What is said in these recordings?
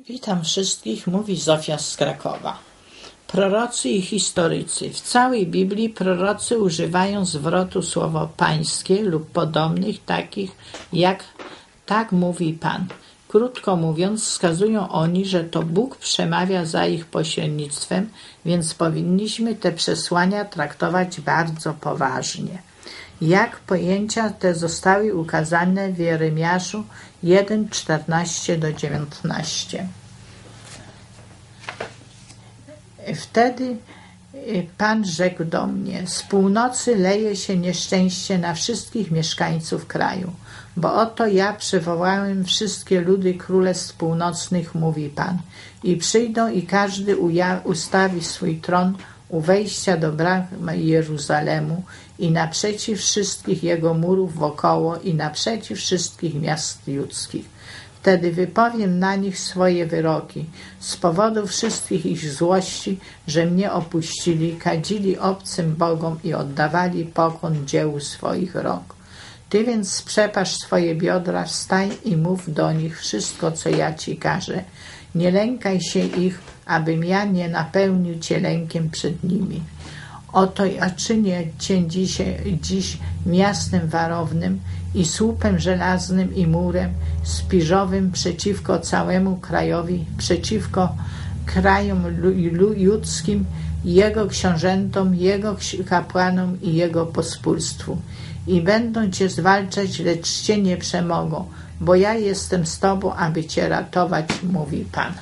Witam wszystkich, mówi Zofia z Krakowa. Prorocy i historycy. W całej Biblii prorocy używają zwrotu słowo pańskie lub podobnych takich jak tak mówi Pan. Krótko mówiąc, wskazują oni, że to Bóg przemawia za ich pośrednictwem, więc powinniśmy te przesłania traktować bardzo poważnie. Jak pojęcia te zostały ukazane w Jeremiaszu 1, 14 do 19. Wtedy y, Pan rzekł do mnie: Z północy leje się nieszczęście na wszystkich mieszkańców kraju, bo oto ja przywołałem wszystkie ludy królestw północnych, mówi Pan, i przyjdą i każdy ustawi swój tron u wejścia do bramy Jeruzalemu i naprzeciw wszystkich jego murów wokoło i naprzeciw wszystkich miast judzkich. Wtedy wypowiem na nich swoje wyroki z powodu wszystkich ich złości, że mnie opuścili, kadzili obcym bogom i oddawali pokłon dziełu swoich rąk. Ty więc sprzepasz swoje biodra, wstań i mów do nich wszystko, co ja ci każę. Nie lękaj się ich, abym ja nie napełnił cię lękiem przed nimi. Oto ja czynię cię dziś, dziś miastem warownym i słupem żelaznym i murem spiżowym przeciwko całemu krajowi, przeciwko krajom judzkim, jego książętom, jego kapłanom i jego pospólstwu. I będą cię zwalczać, lecz cię nie przemogą, bo ja jestem z tobą, aby cię ratować, mówi Pan.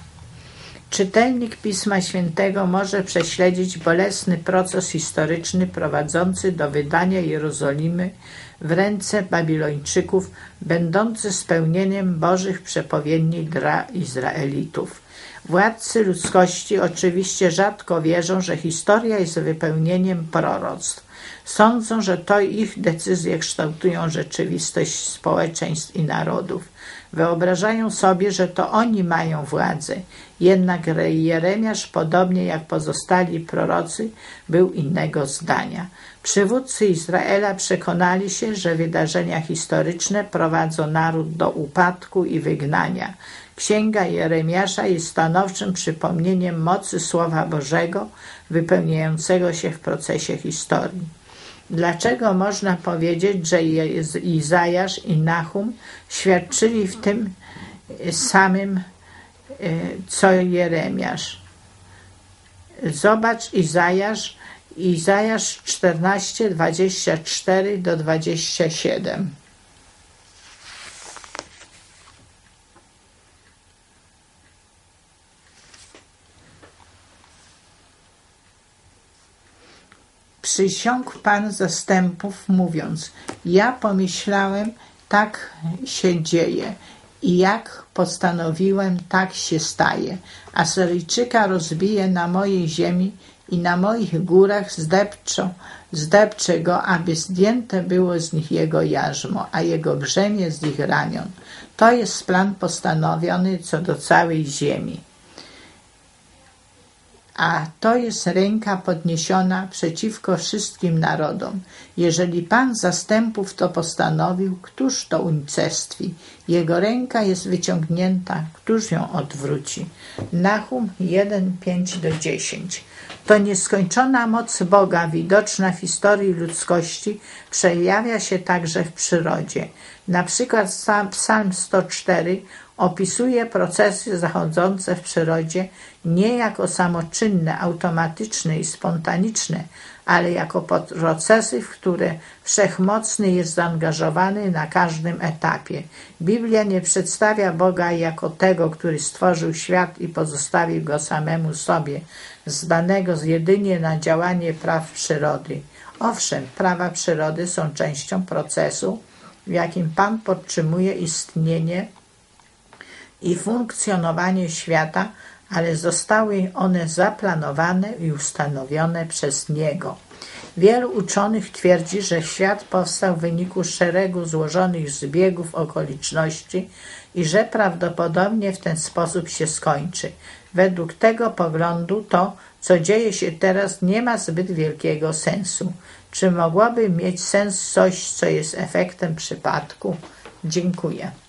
Czytelnik Pisma Świętego może prześledzić bolesny proces historyczny prowadzący do wydania Jerozolimy w ręce Babilończyków, będący spełnieniem Bożych przepowiedni dla Izraelitów. Władcy ludzkości oczywiście rzadko wierzą, że historia jest wypełnieniem proroctw. Sądzą, że to ich decyzje kształtują rzeczywistość społeczeństw i narodów. Wyobrażają sobie, że to oni mają władzę. Jednak Jeremiasz, podobnie jak pozostali prorocy, był innego zdania. Przywódcy Izraela przekonali się, że wydarzenia historyczne prowadzą naród do upadku i wygnania. Księga Jeremiasza jest stanowczym przypomnieniem mocy Słowa Bożego wypełniającego się w procesie historii. Dlaczego można powiedzieć, że Izajasz i Nahum świadczyli w tym samym, e, co Jeremiasz? Zobacz Izajasz, Izajasz 14, 24 do 27. Przysiągł Pan zastępów, mówiąc: Ja pomyślałem, tak się dzieje, i jak postanowiłem, tak się staje. Asyryjczyka rozbije na mojej ziemi i na moich górach zdepczą, zdepczę go, aby zdjęte było z nich jego jarzmo, a jego brzemię z ich ranion. To jest plan postanowiony co do całej ziemi a to jest ręka podniesiona przeciwko wszystkim narodom. Jeżeli Pan zastępów to postanowił, któż to unicestwi? Jego ręka jest wyciągnięta, któż ją odwróci? Nahum 1, 5 do 10. To nieskończona moc Boga, widoczna w historii ludzkości, przejawia się także w przyrodzie. Na przykład Psalm 104 opisuje procesy zachodzące w przyrodzie nie jako samoczynne, automatyczne i spontaniczne, ale jako procesy, w które wszechmocny jest zaangażowany na każdym etapie. Biblia nie przedstawia Boga jako tego, który stworzył świat i pozostawił go samemu sobie, zdanego jedynie na działanie praw przyrody. Owszem, prawa przyrody są częścią procesu, w jakim Pan podtrzymuje istnienie i funkcjonowanie świata, ale zostały one zaplanowane i ustanowione przez Niego. Wielu uczonych twierdzi, że świat powstał w wyniku szeregu złożonych zbiegów okoliczności i że prawdopodobnie w ten sposób się skończy. Według tego poglądu to, co dzieje się teraz, nie ma zbyt wielkiego sensu. Czy mogłoby mieć sens coś, co jest efektem przypadku? Dziękuję.